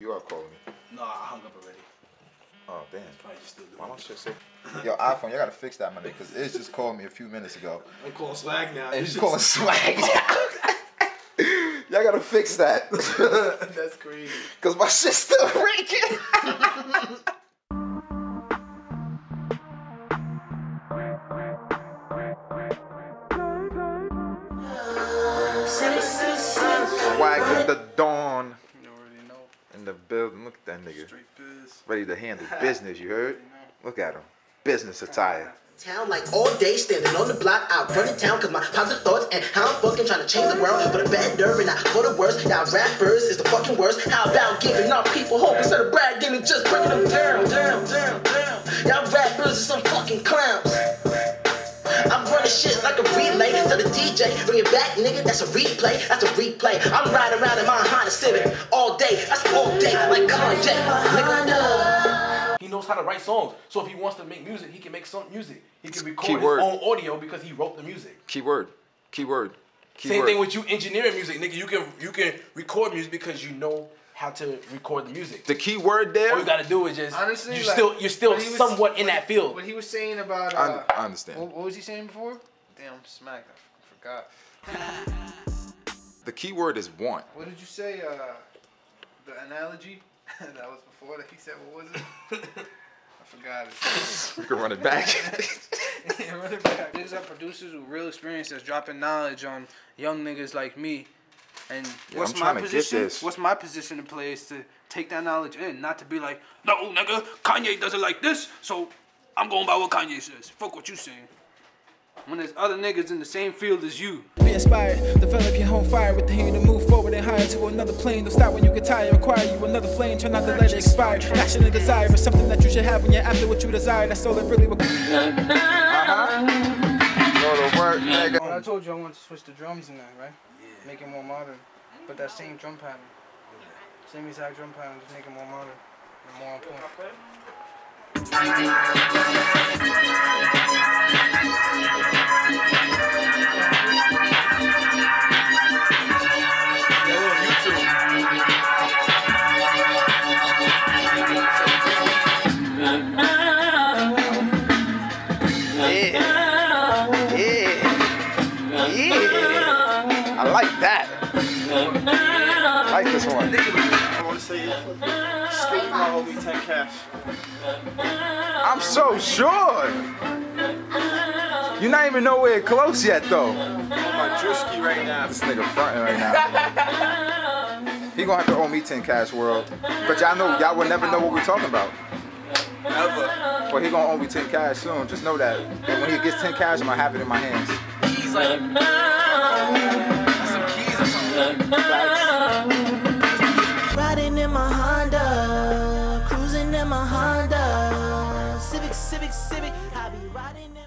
You are calling me. No, I hung up already. Oh damn. Probably just still doing Why it. don't shit say? Yo, iPhone, you gotta fix that, my nigga, because Izz just called me a few minutes ago. I'm calling swag now. And he's calling swag. Y'all gotta fix that. That's crazy. Cause my shit's still ringing. Swag with the dawn You already know. in the building. Look at that nigga. Straight biz. Ready to handle business, you heard? Look at him. Business attire. Town like all day standing on the block out running town cause my positive thoughts and how I'm fucking trying to change the world for the better and not for the worse. Y'all rappers is the fucking worst. How about giving our people hope instead of bragging and just bringing them down, down, down, down. Y'all rappers is some fucking clowns. To the DJ. Bring it back, nigga. That's a replay. That's a replay. I'm riding around in my Honda Civic all day. That's all day, like Kanye. Nigga, He knows how to write songs. So if he wants to make music, he can make some music. He can record Keyword. his own audio because he wrote the music. Keyword. Keyword. Keyword. Same thing with you engineering music, nigga. You can you can record music because you know how to record the music. The key word there. All you gotta do is just Honestly, you're like, still you're still was- somewhat in what- that field. What he was saying about. I, Uh, I understand. what, what was he saying before? Damn, smack. I forgot. The key word is want. What did you say? Uh, the analogy that was before that he said. What was it? I forgot it. We can run it back. yeah, run it back. These are producers with real experience that's dropping knowledge on young niggas like me. And what's I'm my trying to get position? What's my position to play is to take that knowledge in, not to be like, no, nigga, Kanye does it like this, so I'm going by what Kanye says. Fuck what you saying. When there's other niggas in the same field as you. Be inspired, develop your home fire with the aim to move forward and higher to another plane. Don't stop when you get tired, acquire you another flame. Try not to let it expire. Passion and desire is something that you should have when you're after what you desire. That's all it really requires. Go to work, nigga. When I told you I wanted to switch the drums in that, right? Yeah. Make it more modern. But that same drum pattern. Same exact drum pattern, just make it more modern and more on I like that. I like this one. I want to say straight my homie 10 cash. I'm so sure. You're not even nowhere close yet, though. On my Drewski right now. This nigga fronting right now. He gonna have to owe me 10 cash world. But y'all know, y'all will never know what we're talking about. Never. But he gonna owe me 10 cash soon. Just know that. And when he gets 10 cash, I'm gonna have it in my hands. He's like Riding in my Honda, cruising in my Honda, Civic, Civic, Civic. I be riding.